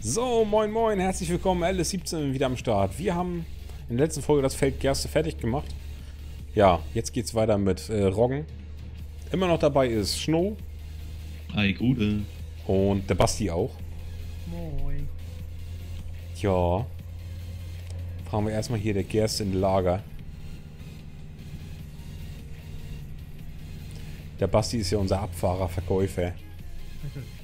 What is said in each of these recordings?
So, moin moin, herzlich willkommen, LS17 wieder am Start. Wir haben in der letzten Folge das Feld Gerste fertig gemacht. Ja, jetzt geht's weiter mit äh, Roggen. Immer noch dabei ist Schno. Hi, Gude. Und der Basti auch. Moin. Ja. Fahren wir erstmal hier der Gerste in Lager. Der Basti ist ja unser Abfahrer, Verkäufer.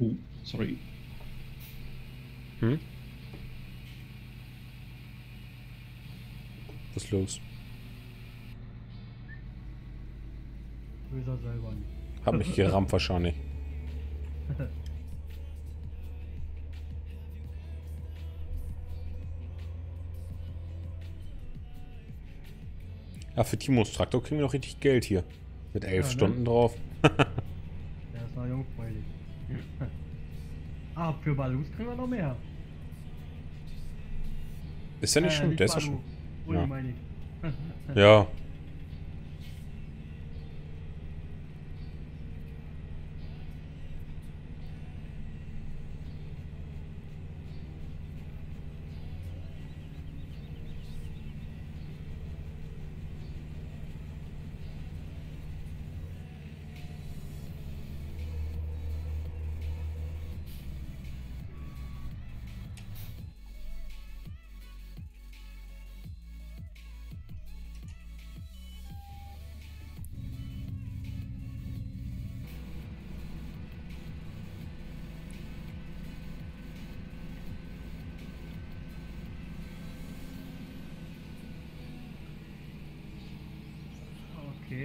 Oh, sorry. Hm? Was ist los? Böser selber nicht. Hab mich gerammt wahrscheinlich. Ja, für Timos Traktor kriegen wir noch richtig Geld hier. Mit elf Ja, ne? Stunden drauf. für Balus kriegen wir noch mehr. Ist ja nicht Äh, schlimm, der ist ja schon. Ja. meine ich. Ja.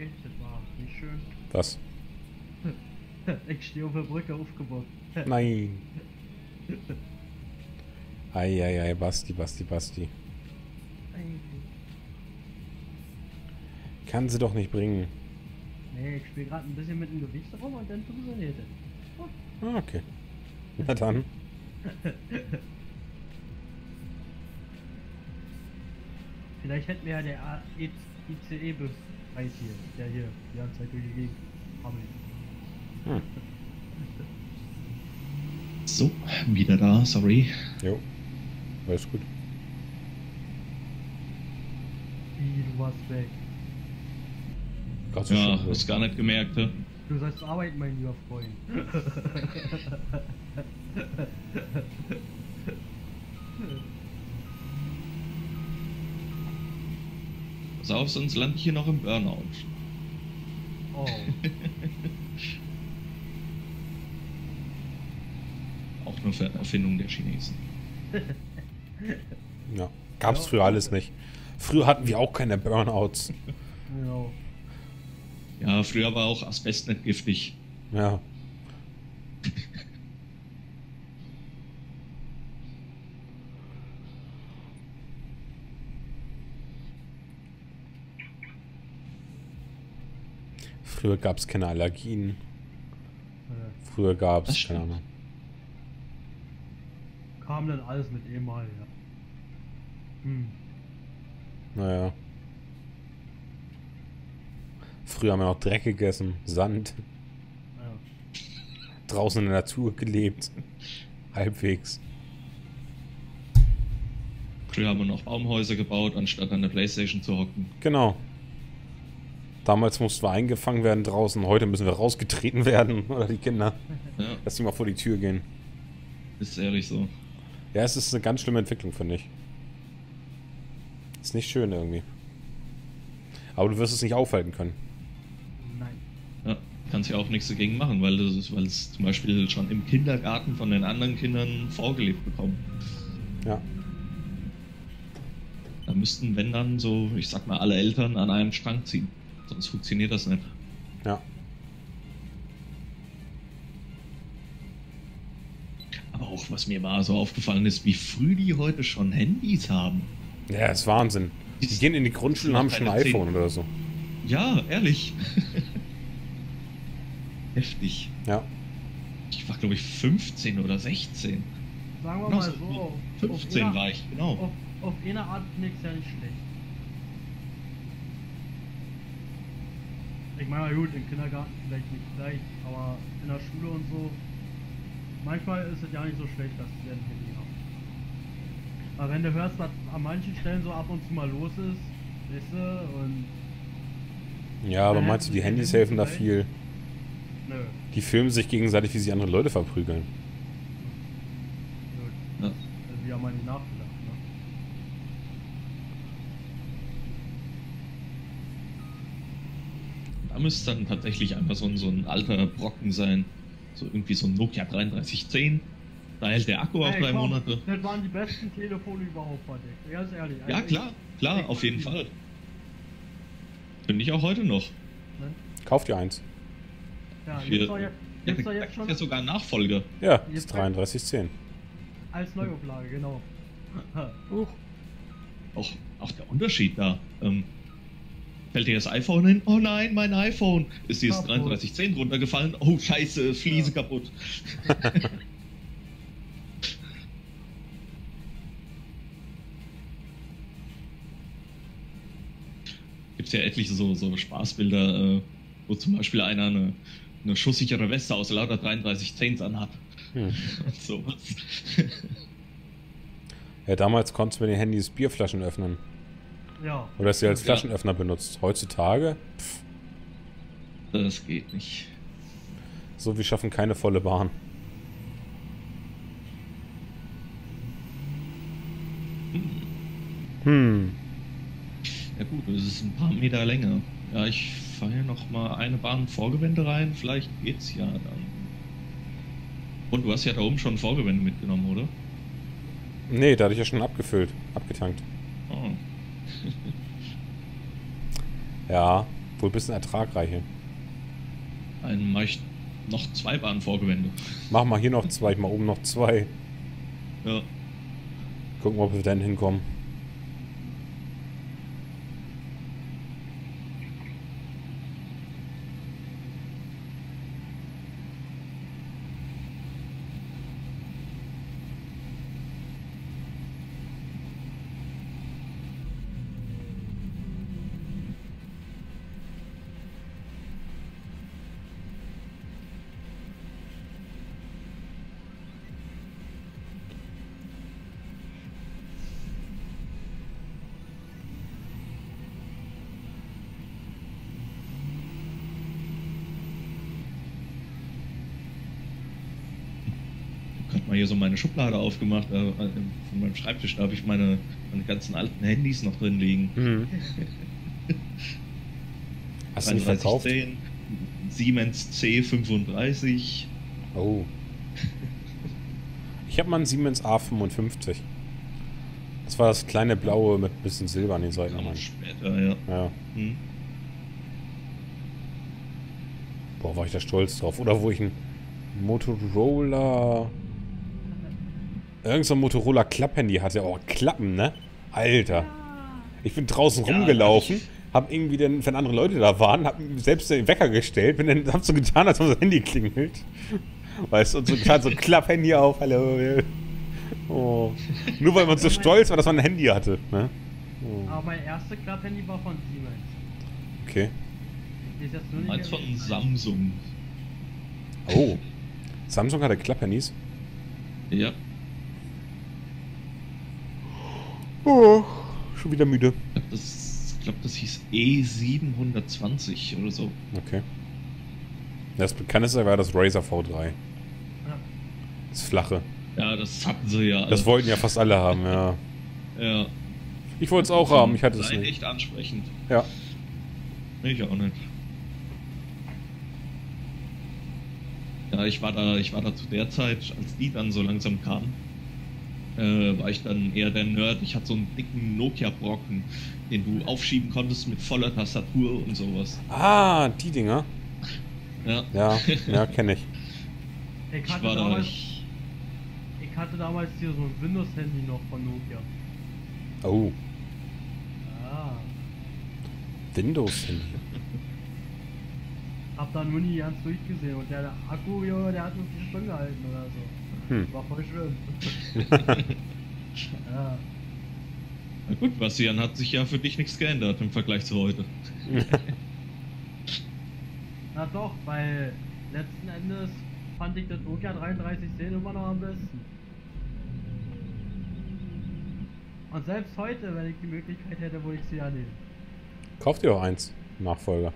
Okay, das war nicht schön. Was? Ich stehe auf der Brücke aufgebaut. Nein. Eieiei, Basti, Basti, Basti. Kann sie doch nicht bringen. Nee, ich spiele gerade ein bisschen mit dem Gewicht rum und dann funktioniert es. Ah, okay. Na dann. Vielleicht hätten wir ja der A- E- ICE-Preis hier, der hier die ganze Zeit durch die Gegend hammelt. Hm. So, wieder da, sorry. Jo. Alles gut. Wie, du warst weg. So Ja, schön. hast gar nicht gemerkt, hä? Du sollst arbeiten, mein lieber Freund. Pass auf, sonst lande ich hier noch im Burnout. Oh, Auch eine Ver- Erfindung der Chinesen. Ja. Gab's Ja. früher alles nicht. Früher hatten wir auch keine Burnouts. genau. Ja, früher war auch Asbest nicht giftig. Ja. Früher gab es keine Allergien. Früher gab es, keine. Ahnung. kam dann alles mit E mal, ja. Hm. Naja. Früher haben wir noch Dreck gegessen, Sand, Ja. draußen in der Natur gelebt. Halbwegs. Früher haben wir noch Baumhäuser gebaut, anstatt an der Playstation zu hocken. Genau. Damals mussten wir eingefangen werden draußen, heute müssen wir rausgetreten werden. Oder die Kinder, Ja, dass die mal vor die Tür gehen. ist ehrlich so. Ja, es ist eine ganz schlimme Entwicklung, finde ich. Ist nicht schön irgendwie. Aber du wirst es nicht aufhalten können. Nein. Ja, kannst ja auch nichts dagegen machen, weil das ist, weil es zum Beispiel schon im Kindergarten von den anderen Kindern vorgelebt bekommen. Ja. Da müssten, wenn dann, so, ich sag mal, alle Eltern an einem Strang ziehen. Sonst funktioniert das nicht. Ja. auch, was mir mal so aufgefallen ist, wie früh die heute schon Handys haben. Ja, ist Wahnsinn. Die gehen in die Grundschule und haben schon ein iPhone oder so. Ja, ehrlich. Heftig. Ja. Ich war, glaube ich, 15 oder 16. Sagen wir Genau, mal so so, auf, 15 auf einer, war ich, genau. Auf, auf eine Art finde ich es ja nicht schlecht. Ich meine, gut, im Kindergarten vielleicht nicht gleich, aber in der Schule und so, manchmal ist es ja nicht so schlecht, dass sie ein Handy haben. Aber wenn du hörst, was an manchen Stellen so ab und zu mal los ist, weißt du, und Ja, aber meinst du, die die Handys helfen da viel? nö, Die filmen sich gegenseitig, wie sie andere Leute verprügeln. gut, Ja. also wir haben mal nicht nachgedacht, ne? Da müsste dann tatsächlich einfach so ein, so ein alter Brocken sein. So irgendwie so ein Nokia 3310. Da hält der Akku auch Ey, drei komm, Monate. Das waren die besten Telefone überhaupt, verdeckt. Ganz ehrlich. Ja, also klar, klar, ich- auf jeden Fall. Finde ich auch heute noch. Ne? Kauft ihr eins? Ja, Für- gibt's doch jetzt, Ja, gibt's doch jetzt schon ja sogar einen Nachfolger. Ja, Jetzt- ist 3310. als Neuauflage, genau. Auch, auch der Unterschied da. Ähm, fällt dir das iPhone hin? Oh nein, mein iPhone. Ist das Kaputt. 3310 runtergefallen? Oh scheiße, Fliese Ja. kaputt. Gibt ja etliche so, so Spaßbilder, äh, wo zum Beispiel einer eine, eine schusssichere Weste aus lauter 3310s anhat. Hm. Und sowas. Ja, damals konntest du mit den Handys Bierflaschen öffnen. Ja. Oder sie als Ja. Flaschenöffner benutzt. Heutzutage, Das geht nicht. so wie schaffen keine volle Bahn. Hm. Ja gut, es ist ein paar Meter länger. Ja, ich fahre hier noch mal eine Bahn Vorgewände rein, vielleicht geht's ja dann. Und du hast ja da oben schon Vorgewände mitgenommen, oder? Nee, da hatte ich ja schon abgefüllt, abgetankt. Ja, wohl ein bisschen ertragreich hier. Dann mache ich noch zwei Bahnen Vorgewände. Mach mal hier noch zwei, ich mach oben noch zwei. Ja. Gucken, ob wir dann hinkommen. Ich hab mal hier so meine Schublade aufgemacht, äh, von meinem Schreibtisch, da habe ich meine, meine ganzen alten Handys noch drin liegen. Hm. Hast du nicht verkauft? 3310, Siemens C35. Oh. Ich habe mal einen Siemens A55. Das war das kleine blaue mit ein bisschen Silber an den Seiten. Kam später, ja. Ja. Hm. Boah, war ich da stolz drauf. Oder wo ich einen Motorola. Irgend so ein Motorola Klapphandy hatte. Oh, Klappen, ne? Alter. Ich bin draußen Ja, rumgelaufen, hab irgendwie dann, wenn andere Leute da waren, hab selbst den Wecker gestellt, bin dann, hab so getan, als ob das Handy klingelt. Weißt du, und so gerade so Klapphandy auf, hallo. Oh. Nur weil man so stolz war, dass man ein Handy hatte, ne? Oh. Aber mein erste Klapphandy war von Siemens. Okay. Ich weiß jetzt nur nicht Eins von. Samsung. Oh. Samsung hatte Klapphandys. Ja. Oh. Schon wieder müde. Ich glaube, das, glaub, das hieß E720 oder so. Okay. Das bekannteste war das Razer V3. Ja. Das flache. Ja, das hatten sie ja. Das alle. wollten ja fast alle haben, ja. Ja. Ich wollte es auch haben, ich hatte es nicht. echt ansprechend. Ja. Ich auch nicht. Ja, ich war da, ich war da zu der Zeit, als die dann so langsam kamen, äh, war ich dann eher der Nerd. Ich hatte so einen dicken Nokia-Brocken, den du aufschieben konntest mit voller Tastatur und sowas. Ah, die Dinger. Ja. Ja, ja, kenne ich. Ich Ich hatte war da, damals, ich, ich Ich hatte damals hier so ein Windows-Handy noch von Nokia. Oh, Ja. Windows-Handy. Hab da nur nie ganz durchgesehen und der Akku, Junge, der hat nur vier Stunden gehalten oder so. Hm. War voll schlimm. ja. Na gut, Bastian, hat sich ja für dich nichts geändert im Vergleich zu heute. Na doch, weil letzten Endes fand ich das Nokia 3310 immer noch am besten. Und selbst heute, wenn ich die Möglichkeit hätte, würde ich sie ja nehmen. Kauft ihr auch eins, Nachfolger.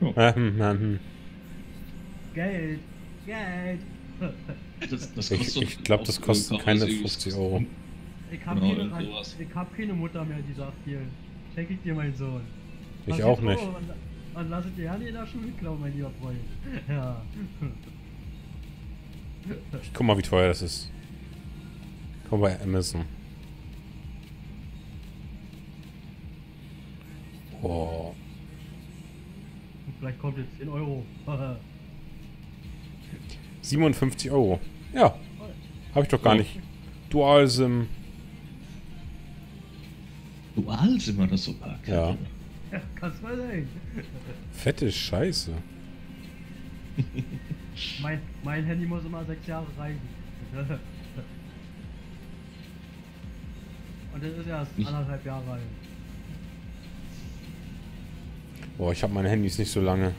Ja. Ähm, Geld, Geld. Das, das Ich- ich glaub, das kostet keine quasi 50 Euro. Ich hab, Genau, keine, ich hab keine Mutter mehr, die sagt, hier, schenke ich dir meinen Sohn. ich Was auch nicht. so? Und, und lass ich dir ja nicht in der Schule klauen, mein lieber Freund. Ja. Ich guck mal, wie teuer das ist. Komm bei Amazon. Oh, Vielleicht kommt jetzt 10 Euro. 57 Euro. Ja, habe ich doch gar nicht. Dual-SIM. Dual sind wir das super. Ja. ja, kannst mal sehen. Fette Scheiße. Mein, mein Handy muss immer 6 Jahre reichen. Und das ist erst Ich- anderthalb Jahre alt. Boah, ich habe meine Handys nicht so lange.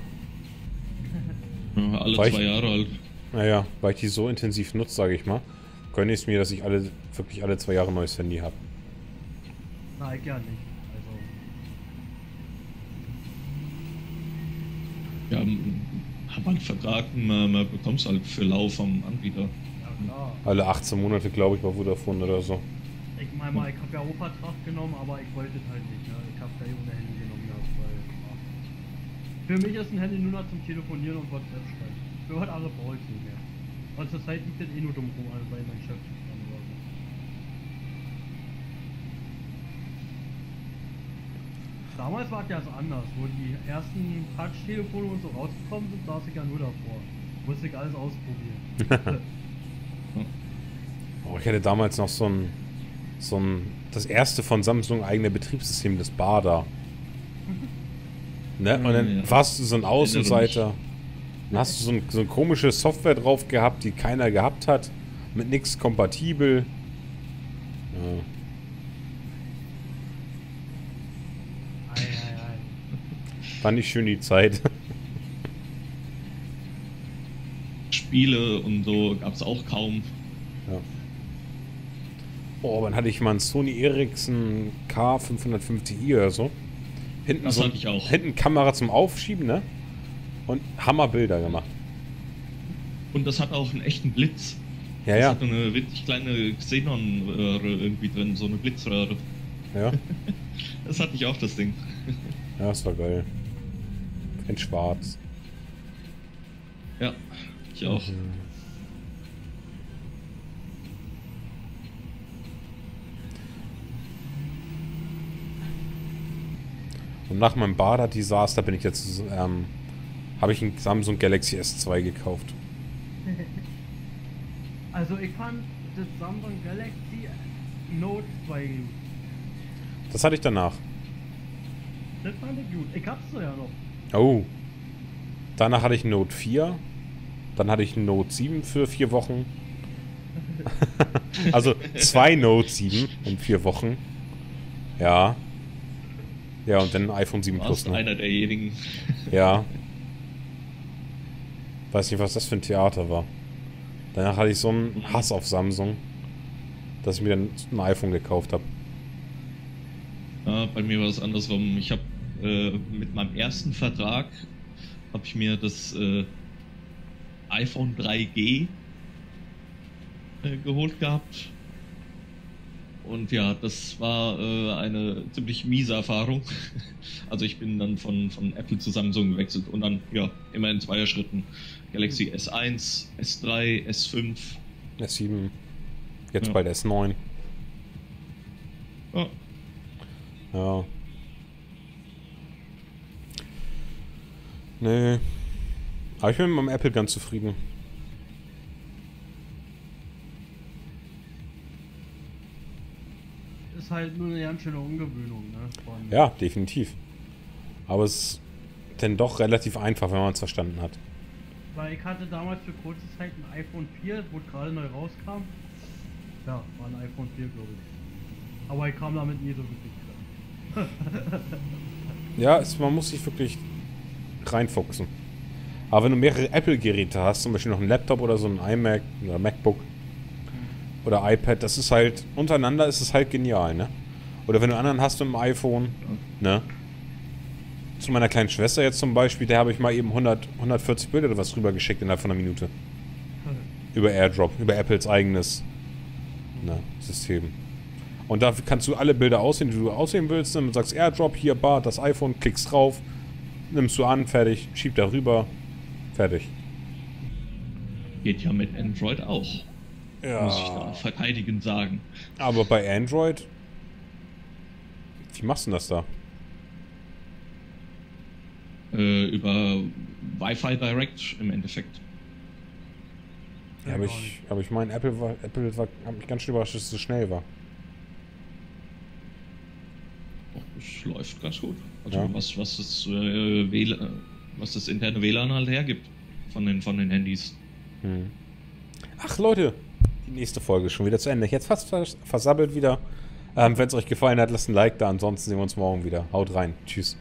Ja, alle War ich- zwei Jahre alt. Naja, weil ich die so intensiv nutze, sage ich mal, gönne ich es mir, dass ich alle wirklich alle zwei Jahre ein neues Handy habe. Na, ich ja nicht. Also, Ja, hat man einen Vertrag, man, man bekommt es halt für Lau vom Anbieter. ja klar. Alle 18 Monate, glaube ich, bei Vodafone oder so. Ich meine mal, ich habe ja auch Vertrag genommen, aber ich wollte es halt nicht. Ne? Ich habe da ohne Handy genommen gehabt, weil. Ja. Für mich ist ein Handy nur noch zum Telefonieren und WhatsApp schreiben. Brauche ich nicht mehr. Und zur Zeit liegt das eh nur dumm rum, also bei meinem Chef dann. Damals war so anders, wo die ersten Touch-Telefone und so rausgekommen sind, saß ich ja nur davor. Musste ich alles ausprobieren. Oh, ich hatte damals noch so ein, so ein, das erste von Samsung eigene Betriebssystem, das Bada. Ne? Und dann Ja. warst du so ein Außenseiter. Dann hast du so, ein, so eine komische Software drauf gehabt, die keiner gehabt hat. Mit nichts kompatibel. Ja. Fand ich schön die Zeit. Spiele und so gab es auch kaum. ja. Oh, dann hatte ich mal einen Sony Ericsson K550i oder so. Hinten, Das so, hatte ich auch. hinten Kamera zum Aufschieben, ne? Und Hammerbilder gemacht. Und das hat auch einen echten Blitz. Ja, das ja. hatte eine winzig kleine Xenon-Röhre irgendwie drin, so eine Blitzröhre. Ja, Das hatte ich auch, das Ding. ja, das war geil. In schwarz. Ja, ich auch. Und nach meinem Bader-Desaster bin ich jetzt, ähm, habe ich einen Samsung Galaxy S2 gekauft. Also ich fand das Samsung Galaxy Note 2 gut. Das hatte ich danach. Das fand ich gut. Ich hab's ja noch. Oh. Danach hatte ich einen Note 4. Dann hatte ich einen Note 7 für vier Wochen. also zwei Note 7 in vier Wochen. Ja. Ja, und dann ein iPhone 7 Du Plus. warst Ne? einer derjenigen. Ja. Weiß nicht, was das für ein Theater war. Danach hatte ich so einen Hass auf Samsung, dass ich mir dann ein iPhone gekauft habe. Ja, bei mir war es andersrum. Ich habe äh, mit meinem ersten Vertrag habe ich mir das äh, iPhone 3G äh, geholt gehabt. Und ja, das war äh, eine ziemlich miese Erfahrung. Also ich bin dann von, von Apple zu Samsung gewechselt und dann, ja, immer in zweier Schritten. Galaxy S1, S3, S5. S7, jetzt Ja. bald S9. Ja, Ja. Nee. Aber ich bin mit meinem Apple ganz zufrieden. Ist halt nur eine ganz schöne Ungewöhnung, ne? Ja, definitiv. Aber es ist dann doch relativ einfach, wenn man es verstanden hat. Weil ich hatte damals für kurze Zeit ein iPhone 4, wo gerade neu rauskam. Ja, war ein iPhone 4, glaube ich. Aber ich kam damit nie so wirklich klar. Ja, es, man muss sich wirklich reinfuchsen. Aber wenn du mehrere Apple-Geräte hast, zum Beispiel noch einen Laptop oder so ein iMac oder MacBook oder iPad, das ist halt, untereinander ist es halt genial, ne? Oder wenn du einen anderen hast mit dem iPhone, ne? Zu meiner kleinen Schwester jetzt zum Beispiel, der habe ich mal eben 100, 140 Bilder oder was rübergeschickt innerhalb von einer Minute. Über AirDrop, über Apples eigenes ne, System. Und da kannst du alle Bilder aussehen, die du aussehen willst. Dann sagst AirDrop, hier, bar, das iPhone, klickst drauf, nimmst du an, fertig, schieb da rüber, fertig. Geht ja mit Android auch, Ja. muss ich da verteidigend sagen. Aber bei Android. Wie machst du denn das da? Äh, über Wi-Fi Direct im Endeffekt. Ja, aber ich, aber ich meine, Apple war, Apple war, hat mich ganz schön überrascht, dass es so schnell war. Es läuft ganz gut. Also Ja. was, was das äh, WLAN, was das interne WLAN halt hergibt von den, von den Handys. Hm. Ach Leute, die nächste Folge schon wieder zu Ende. Jetzt fast vers versabbelt wieder. Ähm, Wenn es euch gefallen hat, lasst ein Like da. Ansonsten sehen wir uns morgen wieder. Haut rein. Tschüss.